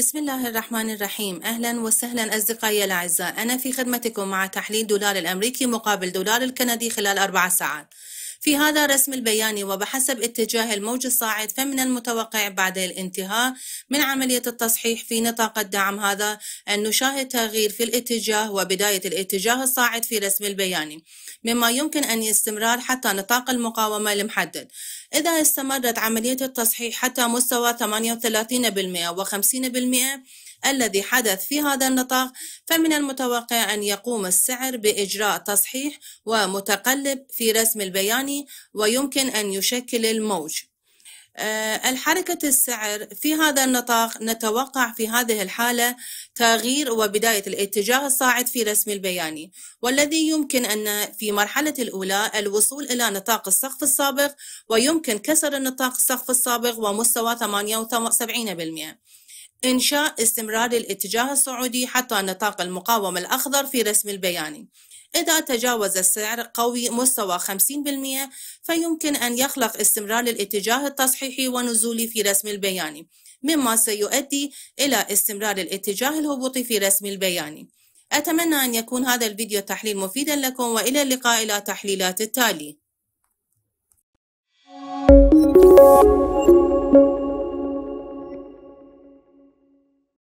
بسم الله الرحمن الرحيم. أهلا وسهلا أصدقائي الأعزاء. أنا في خدمتكم مع تحليل دولار الأمريكي مقابل دولار الكندي خلال أربع ساعات. في هذا الرسم البياني وبحسب اتجاه الموج الصاعد فمن المتوقع بعد الانتهاء من عملية التصحيح في نطاق الدعم هذا أن نشاهد تغيير في الاتجاه وبداية الاتجاه الصاعد في رسم البياني مما يمكن أن يستمرار حتى نطاق المقاومة المحدد. إذا استمرت عملية التصحيح حتى مستوى 38% و50% الذي حدث في هذا النطاق فمن المتوقع أن يقوم السعر بإجراء تصحيح ومتقلب في رسم البياني ويمكن أن يشكل الموج. آه، الحركة السعر في هذا النطاق نتوقع في هذه الحالة تغيير وبداية الاتجاه الصاعد في رسم البياني والذي يمكن أن في مرحلة الأولى الوصول إلى نطاق السقف السابق ويمكن كسر النطاق السقف السابق ومستوى 78% إنشاء استمرار الاتجاه الصعودي حتى نطاق المقاومة الأخضر في رسم البياني إذا تجاوز السعر قوي مستوى 50% فيمكن أن يخلق استمرار الاتجاه التصحيحي ونزولي في رسم البياني مما سيؤدي إلى استمرار الاتجاه الهبوطي في رسم البياني أتمنى أن يكون هذا الفيديو تحليل مفيدا لكم وإلى اللقاء إلى تحليلات التالي.